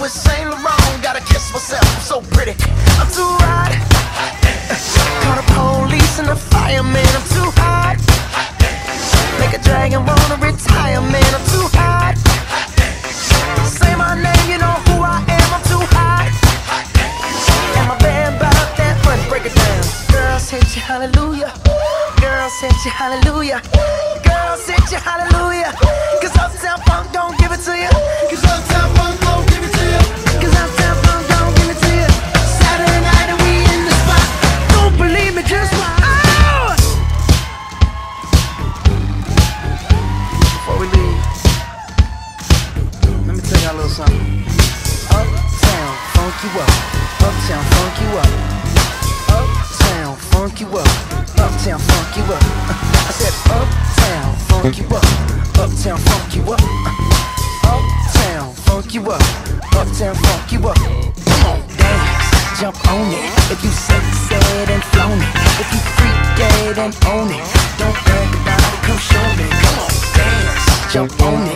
with Saint Laurent. Gotta kiss myself, I'm so pretty. I'm too hot. Call the police and the fireman. I'm too hot. Make a dragon wanna retire, man. I'm too hot. Say my name, you know who I am. I'm too hot. And my band bought that money, break it down. Girls hit you, hallelujah. Girls hit you, hallelujah. Girls hit you, hallelujah. Cause something. Uptown, funk you up. Uptown, funk you up. Uptown, funk you up. Uptown, funk you up. I said uptown, funk you up. Uptown, funk you up. Uptown, funk you up. Uptown, funk you up. Come on, dance, jump on it. If you sex it and flown it. If you freak it and own it. Don't brag about it, come show me. Come on, dance, jump on it.